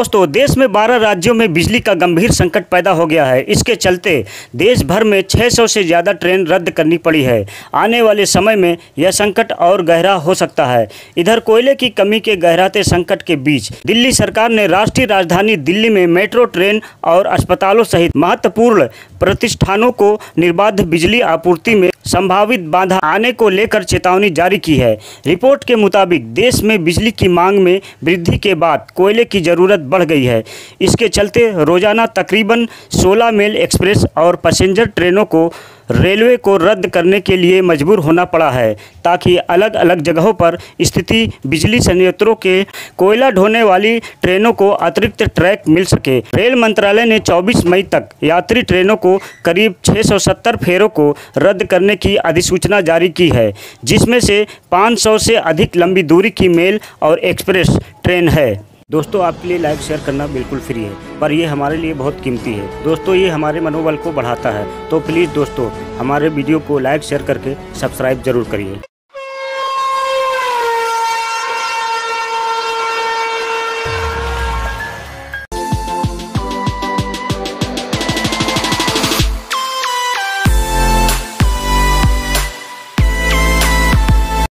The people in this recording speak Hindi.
दोस्तों, देश में 12 राज्यों में बिजली का गंभीर संकट पैदा हो गया है। इसके चलते देश भर में 600 से ज़्यादा ट्रेन रद्द करनी पड़ी है। आने वाले समय में यह संकट और गहरा हो सकता है। इधर कोयले की कमी के गहराते संकट के बीच, दिल्ली सरकार ने राष्ट्रीय राजधानी दिल्ली में मेट्रो, ट्रेन और अस्पतालों सहित महत्वपूर्ण प्रतिष्ठानों को निर्बाध बिजली आपूर्ति में संभावित बाधा आने को लेकर चेतावनी जारी की है। रिपोर्ट के मुताबिक, देश में बिजली की मांग में वृद्धि के बाद कोयले की ज़रूरत बढ़ गई है। इसके चलते रोज़ाना तकरीबन 16 मेल एक्सप्रेस और पैसेंजर ट्रेनों को रेलवे को रद्द करने के लिए मजबूर होना पड़ा है, ताकि अलग अलग जगहों पर स्थिति, बिजली संयंत्रों के कोयला ढोने वाली ट्रेनों को अतिरिक्त ट्रैक मिल सके। रेल मंत्रालय ने 24 मई तक यात्री ट्रेनों को करीब 670 फेरों को रद्द करने की अधिसूचना जारी की है, जिसमें से 500 से अधिक लंबी दूरी की मेल और एक्सप्रेस ट्रेन है। दोस्तों, आपके लिए लाइक शेयर करना बिल्कुल फ्री है, पर ये हमारे लिए बहुत कीमती है। दोस्तों, ये हमारे मनोबल को बढ़ाता है तो प्लीज़ दोस्तों, हमारे वीडियो को लाइक शेयर करके सब्सक्राइब ज़रूर करिए।